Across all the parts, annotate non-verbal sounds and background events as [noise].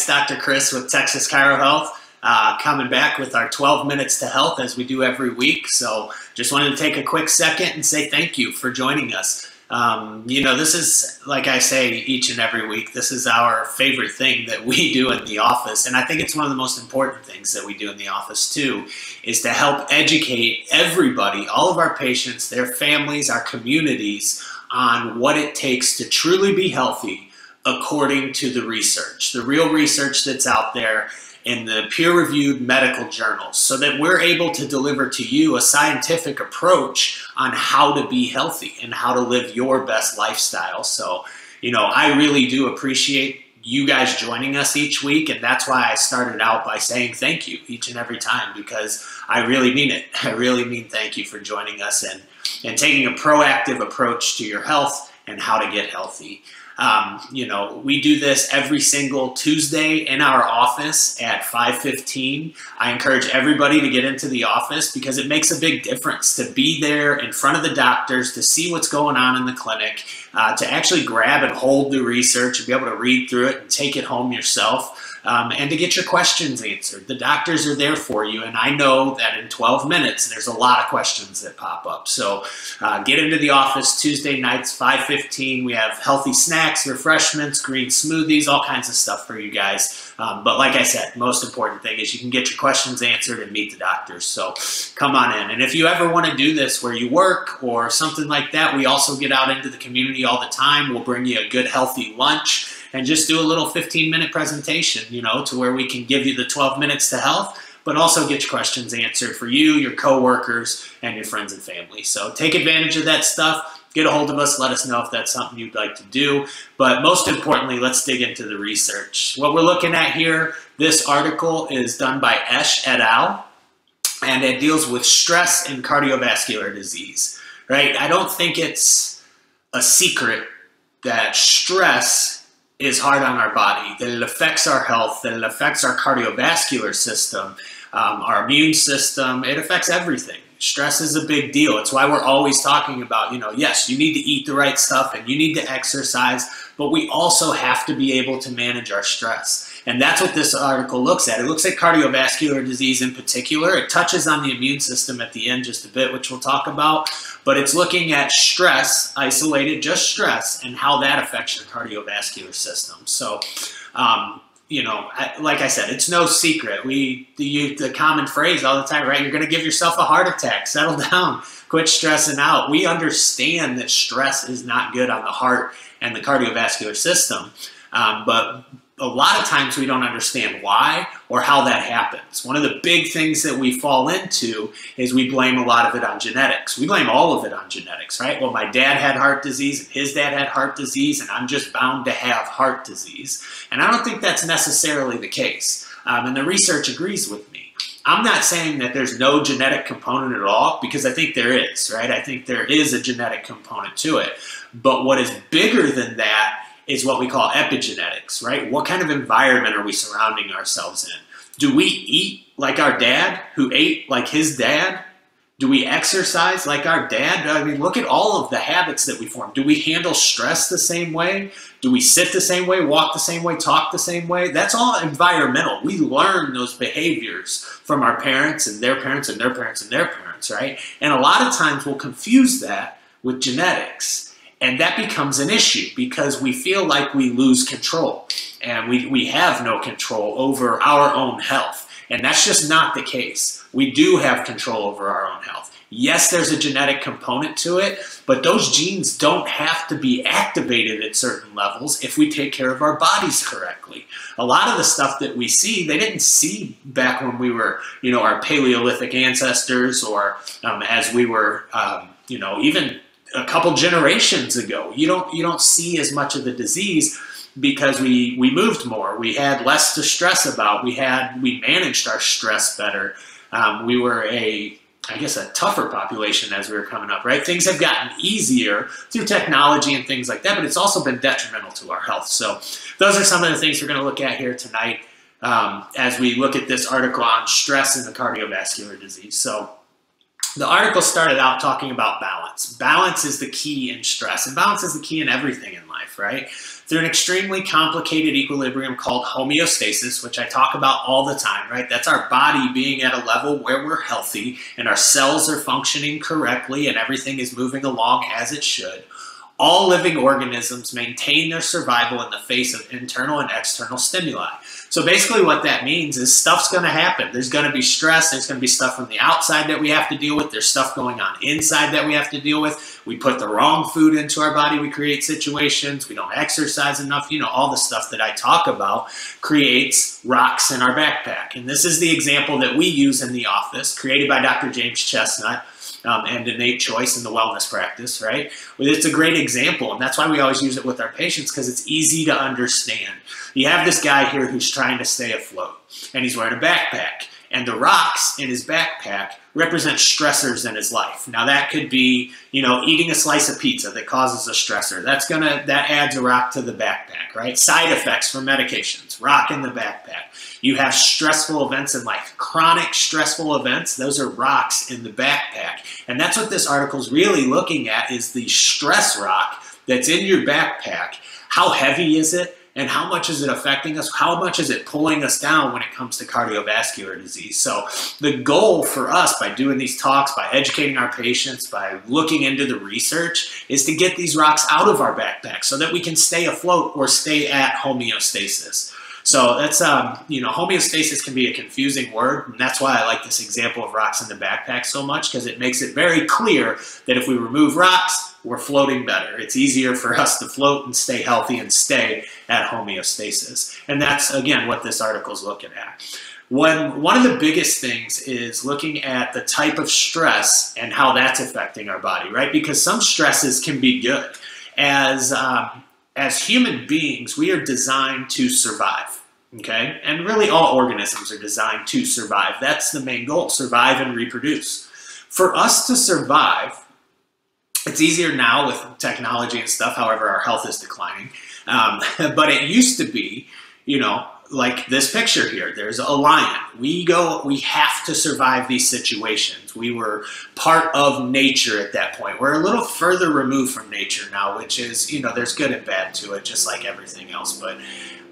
it's Dr. Chris with Texas Chiro Health. Uh, coming back with our 12 minutes to health as we do every week. So, just wanted to take a quick second and say thank you for joining us. Um, you know, this is, like I say each and every week, this is our favorite thing that we do in the office. And I think it's one of the most important things that we do in the office, too, is to help educate everybody, all of our patients, their families, our communities, on what it takes to truly be healthy according to the research, the real research that's out there in the peer-reviewed medical journals so that we're able to deliver to you a scientific approach on how to be healthy and how to live your best lifestyle. So, you know, I really do appreciate you guys joining us each week and that's why I started out by saying thank you each and every time because I really mean it. [laughs] I really mean thank you for joining us and and taking a proactive approach to your health and how to get healthy. Um, you know, we do this every single Tuesday in our office at 5:15. I encourage everybody to get into the office because it makes a big difference to be there in front of the doctors to see what's going on in the clinic, uh, to actually grab and hold the research and be able to read through it and take it home yourself um, and to get your questions answered. The doctors are there for you, and I know that in 12 minutes there's a lot of questions that pop up. So uh, get into the office Tuesday nights, 5:15. We have healthy snacks, refreshments, green smoothies, all kinds of stuff for you guys. Um, but like I said, most important thing is you can get your questions answered and meet the doctors. So come on in. And if you ever want to do this where you work or something like that, we also get out into the community all the time. We'll bring you a good, healthy lunch and just do a little 15 minute presentation, you know, to where we can give you the 12 minutes to health, but also get your questions answered for you, your coworkers, and your friends and family. So take advantage of that stuff. Get a hold of us. Let us know if that's something you'd like to do. But most importantly, let's dig into the research. What we're looking at here, this article is done by Esch et al. And it deals with stress and cardiovascular disease, right? I don't think it's a secret that stress is hard on our body, that it affects our health, that it affects our cardiovascular system, um, our immune system, it affects everything. Stress is a big deal. It's why we're always talking about, you know, yes, you need to eat the right stuff and you need to exercise, but we also have to be able to manage our stress. And that's what this article looks at. It looks at cardiovascular disease in particular. It touches on the immune system at the end just a bit, which we'll talk about. But it's looking at stress, isolated, just stress, and how that affects your cardiovascular system. So, um, you know, like I said, it's no secret. We use the common phrase all the time, right? You're going to give yourself a heart attack. [laughs] Settle down. Quit stressing out. We understand that stress is not good on the heart and the cardiovascular system. Um, but a lot of times we don't understand why or how that happens. One of the big things that we fall into is we blame a lot of it on genetics. We blame all of it on genetics, right? Well, my dad had heart disease and his dad had heart disease, and I'm just bound to have heart disease. And I don't think that's necessarily the case. Um, and the research agrees with me. I'm not saying that there's no genetic component at all because I think there is, right? I think there is a genetic component to it. But what is bigger than that is what we call epigenetics, right? What kind of environment are we surrounding ourselves in? Do we eat like our dad who ate like his dad? Do we exercise like our dad? I mean, look at all of the habits that we form. Do we handle stress the same way? Do we sit the same way, walk the same way, talk the same way? That's all environmental. We learn those behaviors from our parents and their parents and their parents and their parents, right? And a lot of times we'll confuse that with genetics. And that becomes an issue because we feel like we lose control and we, we have no control over our own health. And that's just not the case. We do have control over our own health. Yes, there's a genetic component to it, but those genes don't have to be activated at certain levels if we take care of our bodies correctly. A lot of the stuff that we see, they didn't see back when we were, you know, our Paleolithic ancestors or um, as we were, um, you know, even a couple generations ago. You don't you don't see as much of the disease because we we moved more. We had less to stress about. We had we managed our stress better. Um, we were a I guess a tougher population as we were coming up, right? Things have gotten easier through technology and things like that, but it's also been detrimental to our health. So those are some of the things we're going to look at here tonight um, as we look at this article on stress and the cardiovascular disease. So the article started out talking about balance. Balance is the key in stress, and balance is the key in everything in life, right? through an extremely complicated equilibrium called homeostasis, which I talk about all the time, right? That's our body being at a level where we're healthy and our cells are functioning correctly and everything is moving along as it should. All living organisms maintain their survival in the face of internal and external stimuli. So basically what that means is stuff's going to happen. There's going to be stress. There's going to be stuff from the outside that we have to deal with. There's stuff going on inside that we have to deal with. We put the wrong food into our body. We create situations. We don't exercise enough. You know, all the stuff that I talk about creates rocks in our backpack. And this is the example that we use in the office, created by Dr. James Chestnut um, and innate choice in the wellness practice, right? It's a great example, and that's why we always use it with our patients because it's easy to understand. You have this guy here who's trying to stay afloat, and he's wearing a backpack, and the rocks in his backpack represent stressors in his life. Now that could be, you know, eating a slice of pizza that causes a stressor. That's gonna that adds a rock to the backpack, right? Side effects from medications, rock in the backpack. You have stressful events in life, chronic stressful events. Those are rocks in the backpack. And that's what this article is really looking at is the stress rock that's in your backpack. How heavy is it? And how much is it affecting us? How much is it pulling us down when it comes to cardiovascular disease? So, the goal for us by doing these talks, by educating our patients, by looking into the research, is to get these rocks out of our backpack so that we can stay afloat or stay at homeostasis. So that's um, you know homeostasis can be a confusing word, and that's why I like this example of rocks in the backpack so much because it makes it very clear that if we remove rocks, we're floating better. It's easier for us to float and stay healthy and stay at homeostasis, and that's again what this article is looking at. One, one of the biggest things is looking at the type of stress and how that's affecting our body, right? Because some stresses can be good. As um, as human beings, we are designed to survive. Okay? And really, all organisms are designed to survive. That's the main goal survive and reproduce. For us to survive, it's easier now with technology and stuff, however, our health is declining. Um, [laughs] but it used to be, you know, like this picture here there's a lion we go we have to survive these situations we were part of nature at that point we're a little further removed from nature now which is you know there's good and bad to it just like everything else but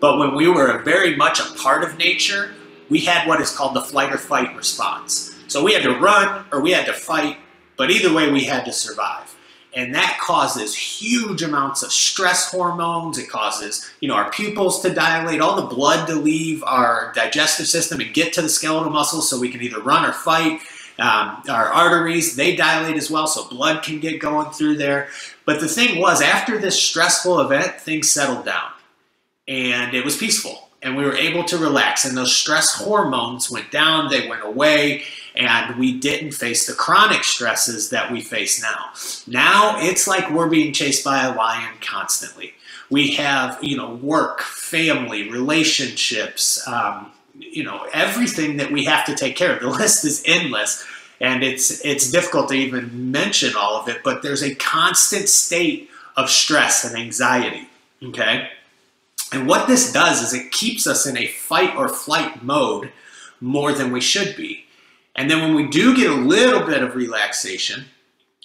but when we were very much a part of nature we had what is called the flight or fight response so we had to run or we had to fight but either way we had to survive and that causes huge amounts of stress hormones. It causes, you know, our pupils to dilate, all the blood to leave our digestive system and get to the skeletal muscles so we can either run or fight. Um, our arteries, they dilate as well, so blood can get going through there. But the thing was, after this stressful event, things settled down and it was peaceful and we were able to relax and those stress hormones went down, they went away, and we didn't face the chronic stresses that we face now. Now it's like we're being chased by a lion constantly. We have, you know, work, family, relationships, um, you know, everything that we have to take care of. The [laughs] list is endless, and it's it's difficult to even mention all of it. But there's a constant state of stress and anxiety. Okay, and what this does is it keeps us in a fight or flight mode more than we should be. And then when we do get a little bit of relaxation,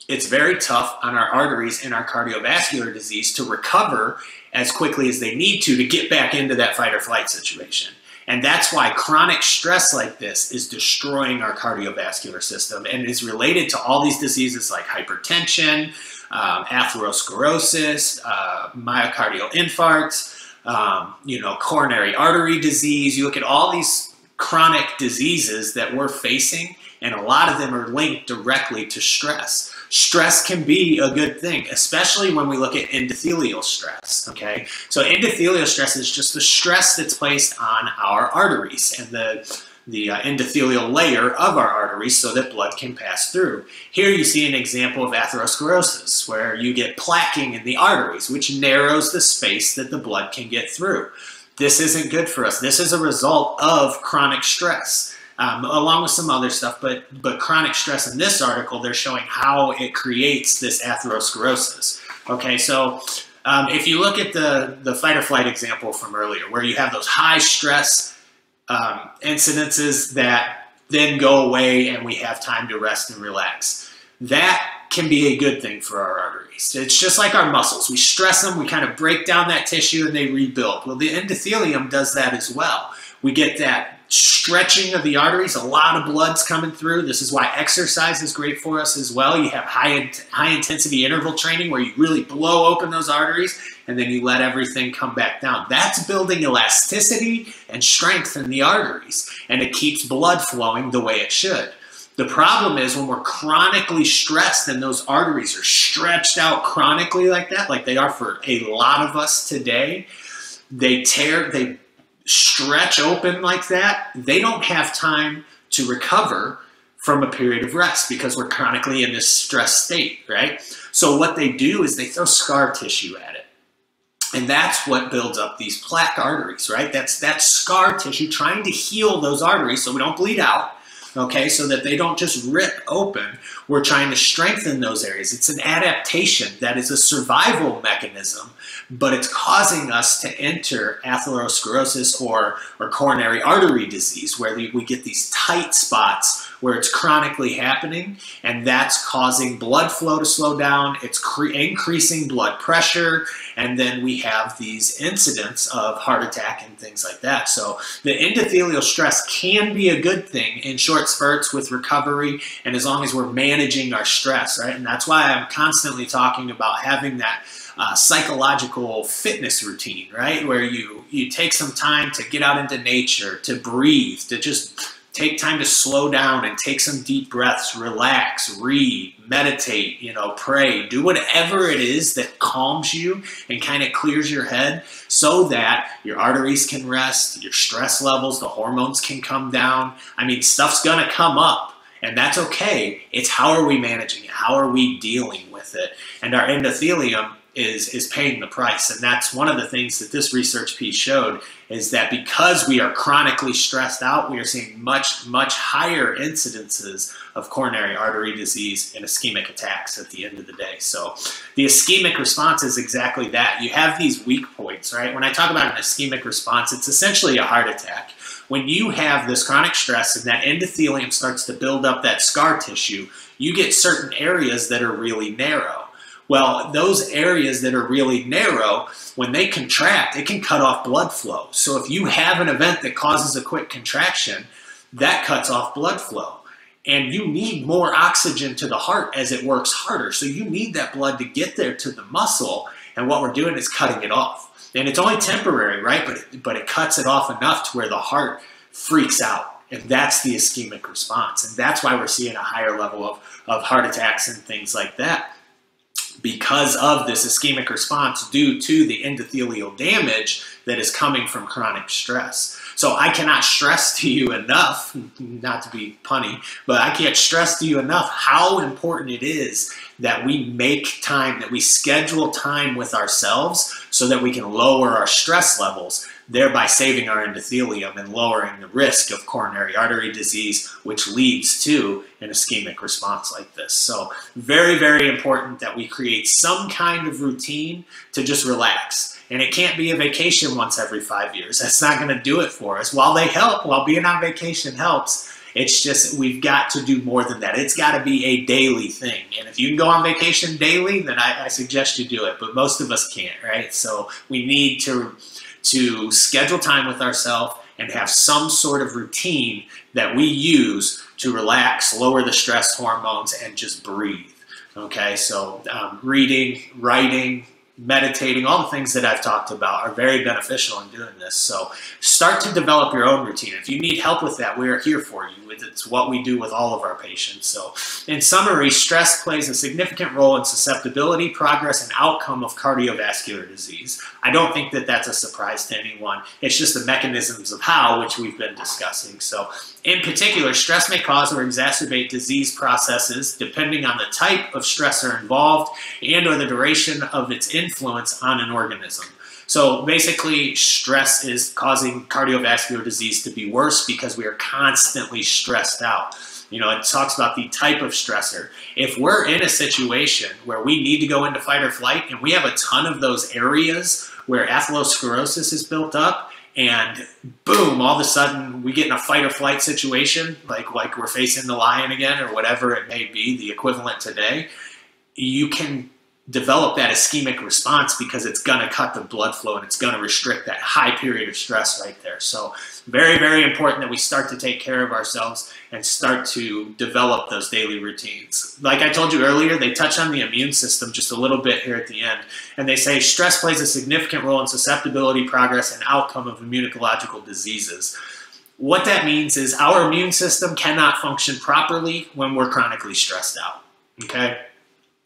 it's very tough on our arteries and our cardiovascular disease to recover as quickly as they need to to get back into that fight or flight situation. And that's why chronic stress like this is destroying our cardiovascular system and is related to all these diseases like hypertension, um, atherosclerosis, uh, myocardial infarcts, um, you know, coronary artery disease. You look at all these chronic diseases that we're facing, and a lot of them are linked directly to stress. Stress can be a good thing, especially when we look at endothelial stress. Okay, so endothelial stress is just the stress that's placed on our arteries and the the uh, endothelial layer of our arteries so that blood can pass through. Here you see an example of atherosclerosis where you get plaquing in the arteries, which narrows the space that the blood can get through this isn't good for us. This is a result of chronic stress, um, along with some other stuff. But but chronic stress in this article, they're showing how it creates this atherosclerosis. Okay, so um, if you look at the the fight or flight example from earlier, where you have those high stress um, incidences that then go away and we have time to rest and relax. that can be a good thing for our arteries. It's just like our muscles. We stress them, we kind of break down that tissue and they rebuild. Well, the endothelium does that as well. We get that stretching of the arteries, a lot of blood's coming through. This is why exercise is great for us as well. You have high, high intensity interval training where you really blow open those arteries and then you let everything come back down. That's building elasticity and strength in the arteries, and it keeps blood flowing the way it should. The problem is when we're chronically stressed and those arteries are stretched out chronically like that, like they are for a lot of us today, they tear, they stretch open like that, they don't have time to recover from a period of rest because we're chronically in this stress state, right? So what they do is they throw scar tissue at it. And that's what builds up these plaque arteries, right? That's that scar tissue trying to heal those arteries so we don't bleed out okay, so that they don't just rip open. We're trying to strengthen those areas. It's an adaptation that is a survival mechanism, but it's causing us to enter atherosclerosis or, or coronary artery disease, where we get these tight spots where it's chronically happening, and that's causing blood flow to slow down. It's increasing blood pressure, and then we have these incidents of heart attack and things like that. So the endothelial stress can be a good thing in short spurts with recovery, and as long as we're managing our stress, right? And that's why I'm constantly talking about having that uh, psychological fitness routine, right? Where you you take some time to get out into nature, to breathe, to just take time to slow down and take some deep breaths, relax, read, meditate, you know, pray, do whatever it is that calms you and kind of clears your head so that your arteries can rest, your stress levels, the hormones can come down. I mean, stuff's going to come up and that's okay. It's how are we managing it? How are we dealing with it? And our endothelium is is paying the price. And that's one of the things that this research piece showed is that because we are chronically stressed out we are seeing much much higher incidences of coronary artery disease and ischemic attacks at the end of the day. So the ischemic response is exactly that. You have these weak points right? When i talk about an ischemic response it's essentially a heart attack. When you have this chronic stress and that endothelium starts to build up that scar tissue you get certain areas that are really narrow well, those areas that are really narrow, when they contract, it can cut off blood flow. So if you have an event that causes a quick contraction, that cuts off blood flow. And you need more oxygen to the heart as it works harder. So you need that blood to get there to the muscle. And what we're doing is cutting it off. And it's only temporary, right? But it, but it cuts it off enough to where the heart freaks out. And that's the ischemic response. And that's why we're seeing a higher level of, of heart attacks and things like that because of this ischemic response due to the endothelial damage that is coming from chronic stress. So I cannot stress to you enough, [laughs] not to be punny, but I can't stress to you enough how important it is that we make time, that we schedule time with ourselves so that we can lower our stress levels thereby saving our endothelium and lowering the risk of coronary artery disease, which leads to an ischemic response like this. So, very, very important that we create some kind of routine to just relax. And it can't be a vacation once every five years. That's not going to do it for us. While they help, while being on vacation helps, it's just we've got to do more than that. It's got to be a daily thing. And if you can go on vacation daily, then I, I suggest you do it. But most of us can't, right? So we need to to schedule time with ourselves and have some sort of routine that we use to relax, lower the stress hormones, and just breathe. Okay, so um, reading, writing, meditating, all the things that I've talked about are very beneficial in doing this. So start to develop your own routine. If you need help with that, we are here for you. It's what we do with all of our patients. So in summary, stress plays a significant role in susceptibility, progress, and outcome of cardiovascular disease. I don't think that that's a surprise to anyone. It's just the mechanisms of how, which we've been discussing. So in particular, stress may cause or exacerbate disease processes depending on the type of stressor involved and or the duration of its influence on an organism. So basically, stress is causing cardiovascular disease to be worse because we are constantly stressed out. You know, it talks about the type of stressor. If we're in a situation where we need to go into fight or flight and we have a ton of those areas where atherosclerosis is built up, and boom, all of a sudden we get in a fight or flight situation, like like we're facing the lion again or whatever it may be, the equivalent today, you can develop that ischemic response because it's going to cut the blood flow and it's going to restrict that high period of stress right there. So very, very important that we start to take care of ourselves and start to develop those daily routines. Like I told you earlier, they touch on the immune system just a little bit here at the end. And they say stress plays a significant role in susceptibility, progress, and outcome of immunological diseases. What that means is our immune system cannot function properly when we're chronically stressed out. Okay?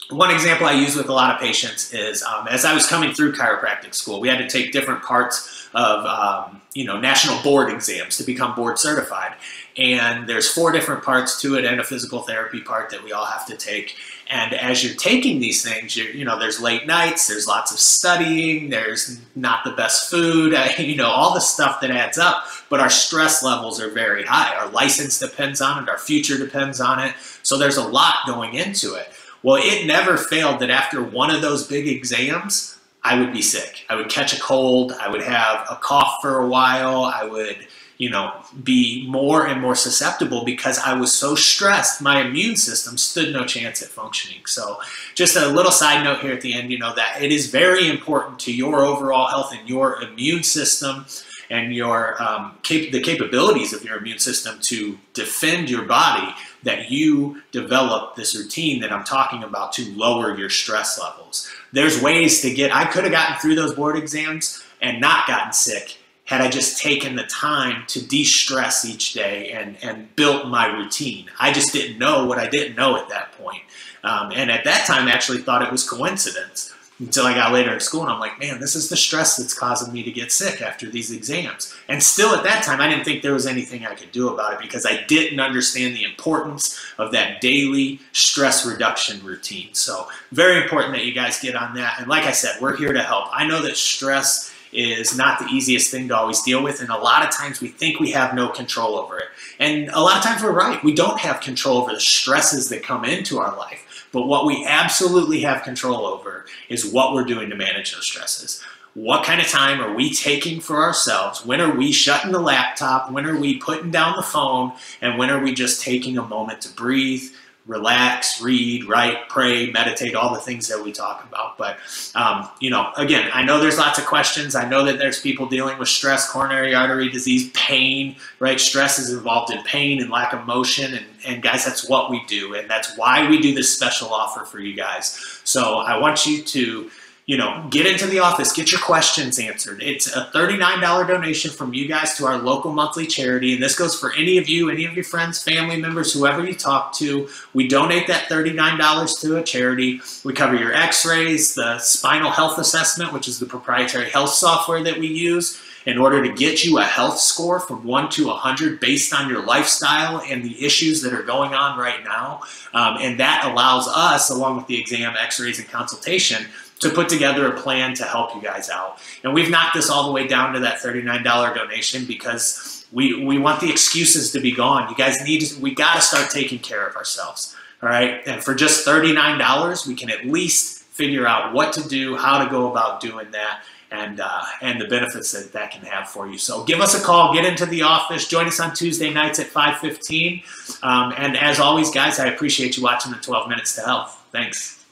One example I use with a lot of patients is um, as I was coming through chiropractic school, we had to take different parts of um, you know national board exams to become board certified, and there's four different parts to it and a physical therapy part that we all have to take. And as you're taking these things, you you know there's late nights, there's lots of studying, there's not the best food, [laughs] you know all the stuff that adds up. But our stress levels are very high. Our license depends on it, our future depends on it. So there's a lot going into it. Well, it never failed that after one of those big exams, I would be sick. I would catch a cold. I would have a cough for a while. I would, you know, be more and more susceptible because I was so stressed. My immune system stood no chance at functioning. So, just a little side note here at the end, you know, that it is very important to your overall health and your immune system and your um, cap- the capabilities of your immune system to defend your body that you develop this routine that I'm talking about to lower your stress levels. There's ways to get, I could have gotten through those board exams and not gotten sick had I just taken the time to de-stress each day and, and built my routine. I just didn't know what I didn't know at that point. Um, and at that time, I actually thought it was coincidence until I got later in school and I'm like, man, this is the stress that's causing me to get sick after these exams. And still at that time, I didn't think there was anything I could do about it because I didn't understand the importance of that daily stress reduction routine. So very important that you guys get on that. And like I said, we're here to help. I know that stress is not the easiest thing to always deal with. And a lot of times we think we have no control over it. And a lot of times we're right. We don't have control over the stresses that come into our life. But what we absolutely have control over is what we're doing to manage those stresses. What kind of time are we taking for ourselves? When are we shutting the laptop? When are we putting down the phone? And when are we just taking a moment to breathe, relax, read, write, pray, meditate, all the things that we talk about. But, um, you know, again, I know there's lots of questions. I know that there's people dealing with stress, coronary artery disease, pain, right? Stress is involved in pain and lack of motion. And, and guys, that's what we do. And that's why we do this special offer for you guys. So I want you to you know, get into the office, get your questions answered. It's a $39 donation from you guys to our local monthly charity. And this goes for any of you, any of your friends, family members, whoever you talk to. We donate that $39 to a charity. We cover your x rays, the spinal health assessment, which is the proprietary health software that we use in order to get you a health score from 1 to 100 based on your lifestyle and the issues that are going on right now. Um, and that allows us, along with the exam, x rays, and consultation, to put together a plan to help you guys out. And we've knocked this all the way down to that $39 donation because we, we want the excuses to be gone. You guys need to, we got to start taking care of ourselves. All right. And for just $39, we can at least figure out what to do, how to go about doing that. And, uh, and the benefits that that can have for you. So give us a call, get into the office, join us on Tuesday nights at 5.15. Um, and as always, guys, I appreciate you watching the 12 Minutes to Health. Thanks.